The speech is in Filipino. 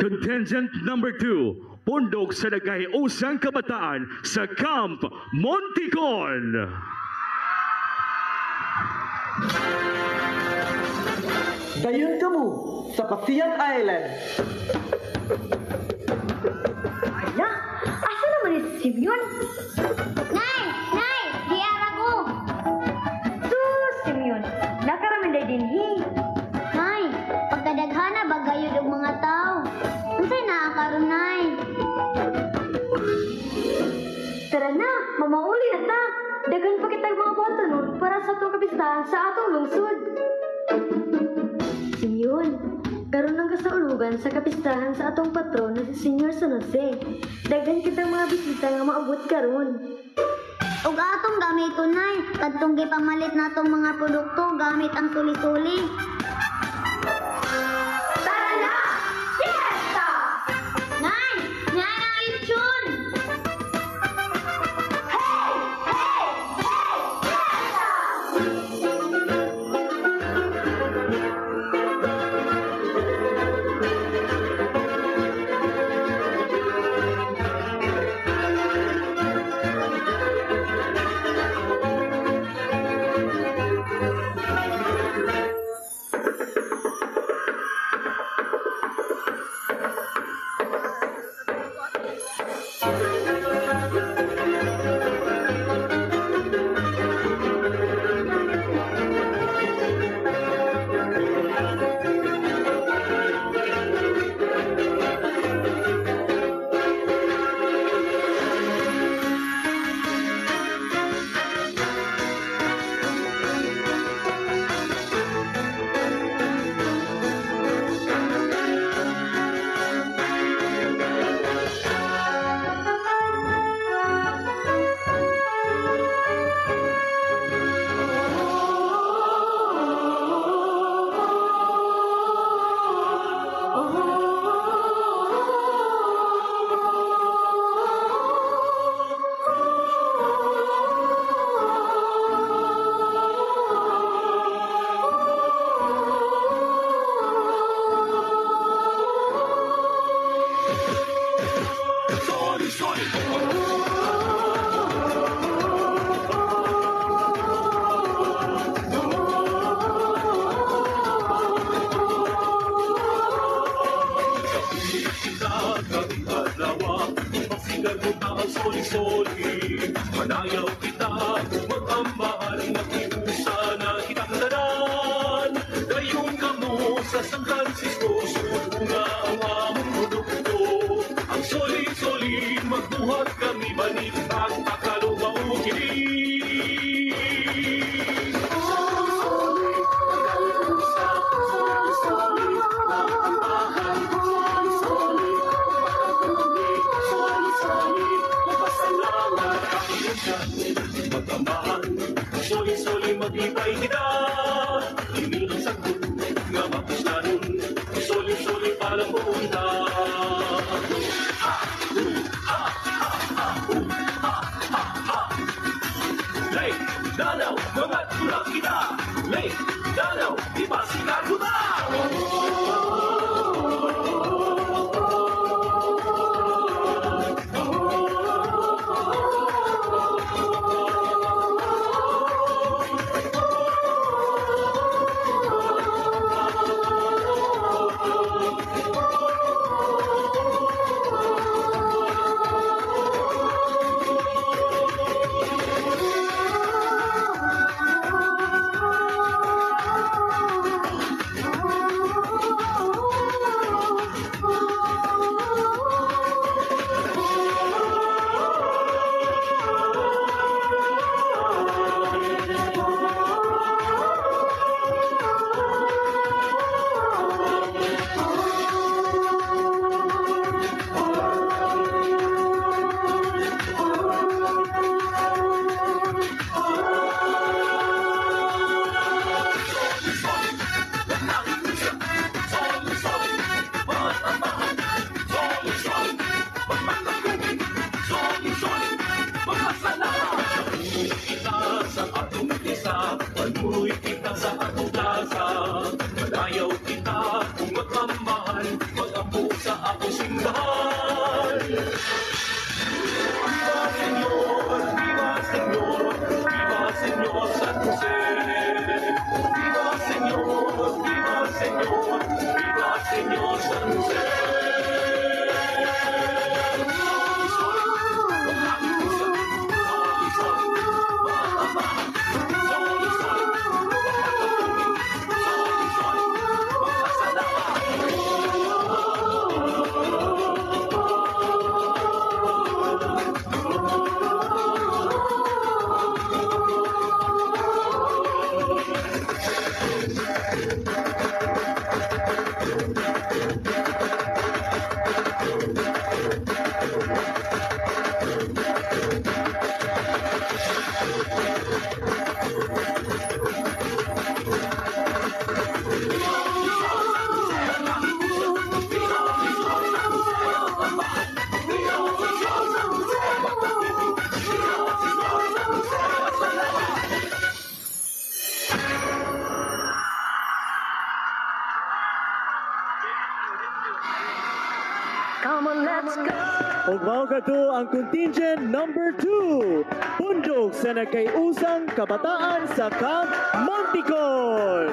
Contingent number 2, pundok sa dagay usang kabataan sa Camp Monticon. Dayon kamu sa Pasiyan Island. Na, mamauli na ta. Dagan pa kitag mga boto nun para sa atong kapistahan sa atong lungsod. Simeon, karon ang kasaulugan sa kapistahan sa atong patron na si Senyor San Jose. Dagan kitang mga bisita nga maabot karon. Ug atong gamiton nay, kadtong gipamalit natong mga produkto gamit ang suli-suli. Manayaw kita, mag-ambahan, mag-iusa na kitang tanan. Dayon ka mo sa San Francisco, sumunga ang among produkto. Ang solid-solid, magbuhat kami, banit magmamahal Soli-soli maglibay kita Himingin sa kulit nga magustahan Soli-soli parang pupunta Hey, danaw, mga tulak kita! Hey, danaw! God. Ug mao kadto ang contingent number 2, Pundok sa nagkayusang kabataan sa Camp Monticol.